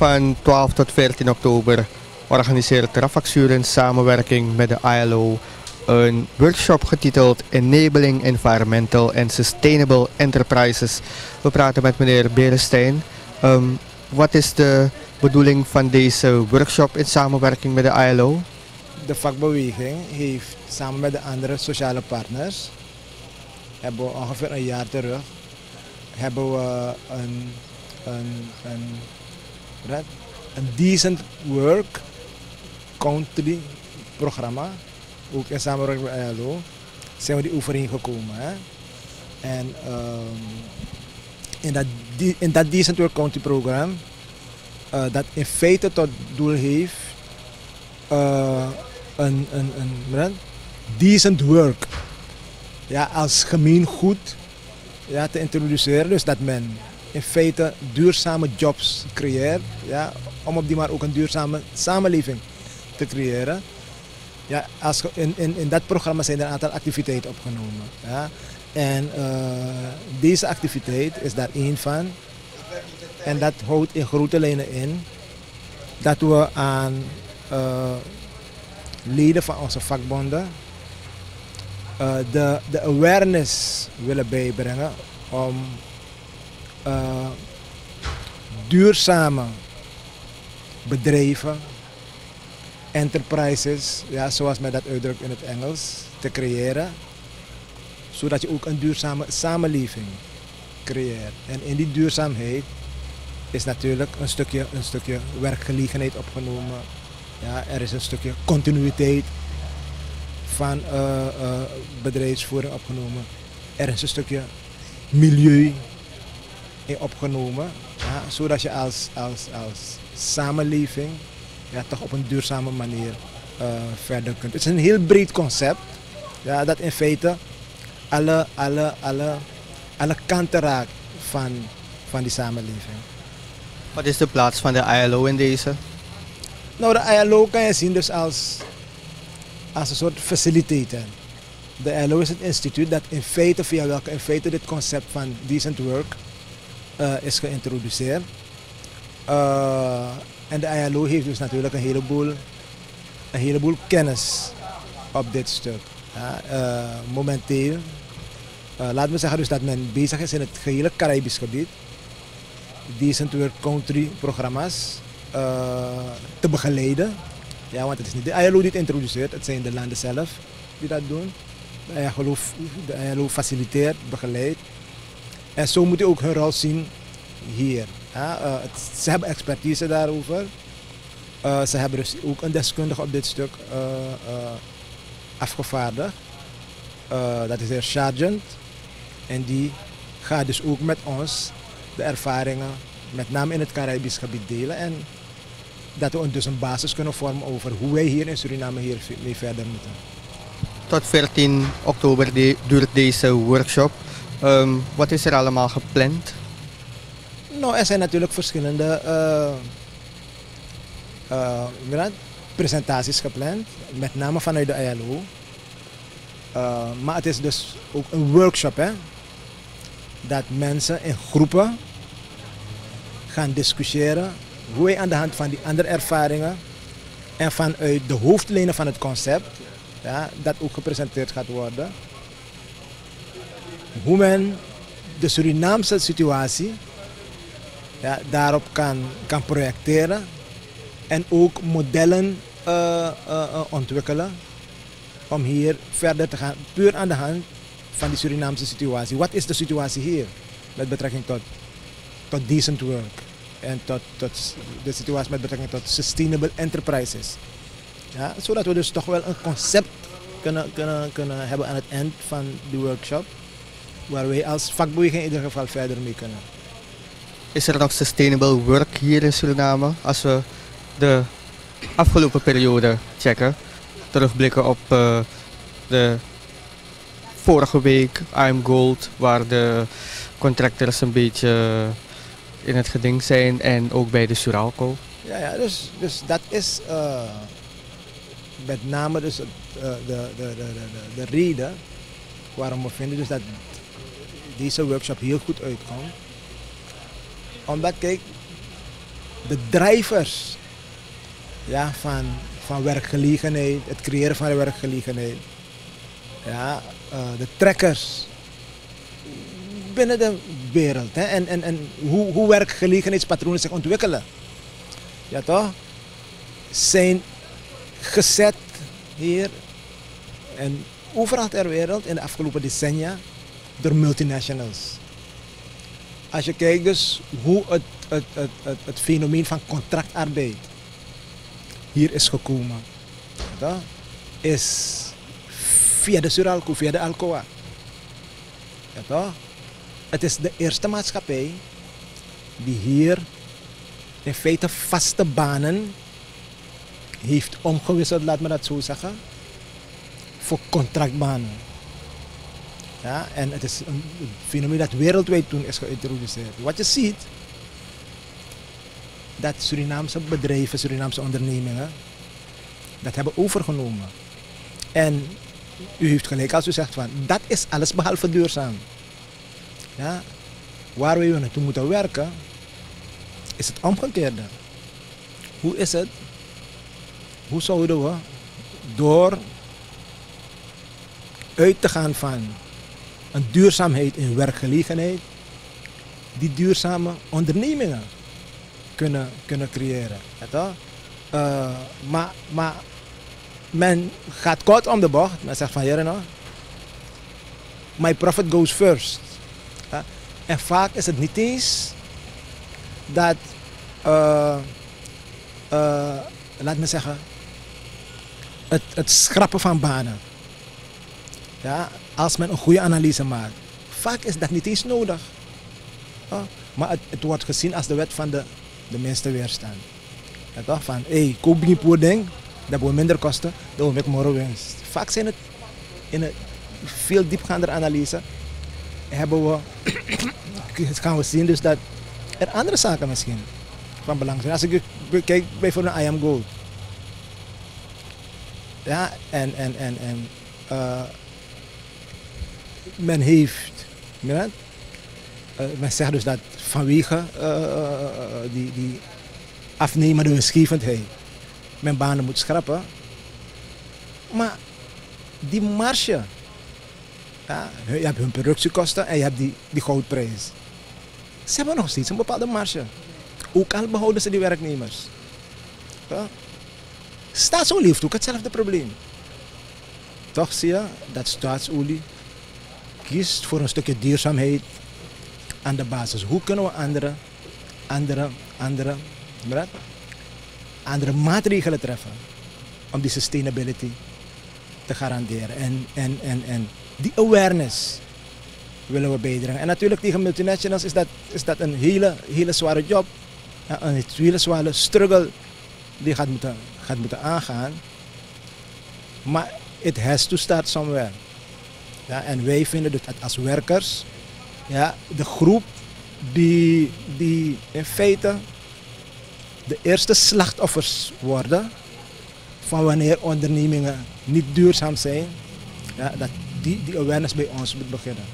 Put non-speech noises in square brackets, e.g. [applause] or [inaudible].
Van 12 tot 14 oktober organiseert Rafaxuur in samenwerking met de ILO een workshop getiteld Enabling Environmental and Sustainable Enterprises. We praten met meneer Berenstein. Ehm, wat is de bedoeling van deze workshop in samenwerking met de ILO? De vakbeweging heeft samen met de andere sociale partners, hebben ongeveer een jaar terug, hebben we een, een, een, een decent work country programma, ook in samenwerking met ILO, zijn we die oefening gekomen. Hè? En um, in, dat, in dat Decent Work Country program, eh, dat in feite tot doel heeft eh, een, een, een, decent work ja, als gemeengoed ja, te introduceren. Dus dat men in feite duurzame jobs creëert, ja, om op die manier ook een duurzame samenleving te creëren. Ja, als, in, in, in dat programma zijn er een aantal activiteiten opgenomen. Ja. En eh, deze activiteit is daar één van. En dat houdt in grote lijnen in dat we aan eh, leden van onze vakbonden eh, de, de awareness willen bijbrengen om eh, duurzame bedrijven, enterprises, ja, zoals men dat uitdrukt in het Engels, te creëren. Zodat je ook een duurzame samenleving creëert. En in die duurzaamheid is natuurlijk een stukje, een stukje werkgelegenheid opgenomen. Ja, er is een stukje continuïteit van eh, bedrijfsvoering opgenomen. Er is een stukje milieu in opgenomen. Ja, zodat je als, als, als samenleving ja, toch op een duurzame manier eh, verder kunt. Het is een heel breed concept. Ja, dat in feite alle, alle, alle, alle kanten raakt van, van die samenleving. Wat is de plaats van de ILO in deze? Nou, de ILO kan je zien dus als, als een soort facilitator. De ILO is het instituut dat in feite, via welke in feite dit concept van decent work eh, is geïntroduceerd. Eh, en de ILO heeft dus natuurlijk een heleboel, een heleboel kennis op dit stuk. Eh, momenteel, eh, laten we zeggen dus dat men bezig is in het gehele Caribisch gebied. Decent Work Country programma's eh, te begeleiden. Ja, want het is niet de ILO die het introduceert, het zijn de landen zelf die dat doen. De ILO, de ILO faciliteert, begeleidt. En zo moet je ook hun rol zien hier. Eh, ze hebben expertise daarover. Eh, ze hebben dus ook een deskundige op dit stuk eh, afgevaardigd. Dat is de heer Sergeant. En die gaat dus ook met ons de ervaringen, met name in het Caribisch gebied, delen. En dat we dus een basis kunnen vormen over hoe wij hier in Suriname hier mee verder moeten. Tot 14 oktober duurt deze workshop. Ehm, wat is er allemaal gepland? Nou, er zijn natuurlijk verschillende eh, eh, presentaties gepland, met name vanuit de ILO. Eh, maar het is dus ook een workshop, hè? dat mensen in groepen gaan discussiëren hoe wij aan de hand van die andere ervaringen en vanuit de hoofdlijnen van het concept, ja, dat ook gepresenteerd gaat worden, hoe men de Surinaamse situatie daarop kan, kan projecteren en ook modellen eh, eh, eh, ontwikkelen om hier verder te gaan, puur aan de hand van die Surinaamse situatie. Wat is de situatie hier met betrekking tot, tot decent work en tot, tot de situatie met betrekking tot sustainable enterprises? Ja, zodat we dus toch wel een concept kunnen, kunnen, kunnen hebben aan het eind van die workshop, waar wij als vakbeweging in ieder geval verder mee kunnen. Is er nog sustainable work hier in Suriname? Als we de afgelopen periode checken, terugblikken op eh, de vorige week, I'm Gold, waar de contractors een beetje in het geding zijn en ook bij de Suralco. Ja, ja dus, dus dat is eh, met name dus eh, de, de, de, de, de, de reden waarom we vinden dus dat deze workshop heel goed uitkomt. Omdat, kijk, de drivers ja, van, van werkgelegenheid, het creëren van werkgelegenheid. Ja, uh, de trekkers binnen de wereld. Hè? En, en, en hoe, hoe werkgelegenheidspatronen zich ontwikkelen. Ja toch? Zijn gezet hier en overal ter wereld in de afgelopen decennia door multinationals. Als je kijkt dus hoe het, het, het, het, het fenomeen van contractarbeid hier is gekomen. Dat is via de Suralco, via de Alcoa. Het is de eerste maatschappij die hier in feite vaste banen heeft omgewisseld, laat me dat zo zeggen, voor contractbanen. Ja, en het is een fenomeen dat wereldwijd toen is geïntroduceerd. Wat je ziet, dat Surinaamse bedrijven, Surinaamse ondernemingen, dat hebben overgenomen. En u heeft gelijk als u zegt van, dat is alles behalve duurzaam. Ja, waar we naartoe moeten werken, is het omgekeerde. Hoe is het? Hoe zouden we door uit te gaan van een duurzaamheid in werkgelegenheid, die duurzame ondernemingen kunnen, kunnen creëren. Uh, maar, maar men gaat kort om de bocht. Men zegt van, ja, nou, my profit goes first. En vaak is het niet eens dat, uh, laat me zeggen, het, het schrappen van banen. Ja, als men een goede analyse maakt. Vaak is dat niet eens nodig. Ja, maar het, wordt gezien als de wet van de, de minste weerstand. Ja, toch? Van, hé, hey, koop je een ding, dat wil minder kosten, dan wil ik morgen winst. Vaak zijn het in een veel diepgaande analyse hebben we, [coughs] gaan we zien dus dat er andere zaken misschien van belang zijn. Als ik kijk bijvoorbeeld naar I Am Gold. Ja, en, en, en, en uh, men heeft, uh, men zegt dus dat vanwege uh, die, die afnemende winstgevendheid men banen moet schrappen. Maar die marge, ja, je hebt hun productiekosten en je hebt die, die goudprijs. Ze hebben nog steeds een bepaalde marge. Ook al behouden ze die werknemers. Staatsolie heeft ook hetzelfde probleem. Toch zie je dat staatsolie kiest voor een stukje duurzaamheid aan de basis. Hoe kunnen we andere, andere, andere, andere maatregelen treffen om die sustainability te garanderen. En, en, en, en die awareness willen we bijdragen. En natuurlijk tegen multinationals is dat, is dat een hele, hele zware job. Een hele zware struggle die gaat moeten, gaat moeten aangaan. Maar it has to start somewhere. Ja, en wij vinden dat als werkers ja, de groep die, die in feite de eerste slachtoffers worden van wanneer ondernemingen niet duurzaam zijn, ja, dat die, die awareness bij ons moet beginnen.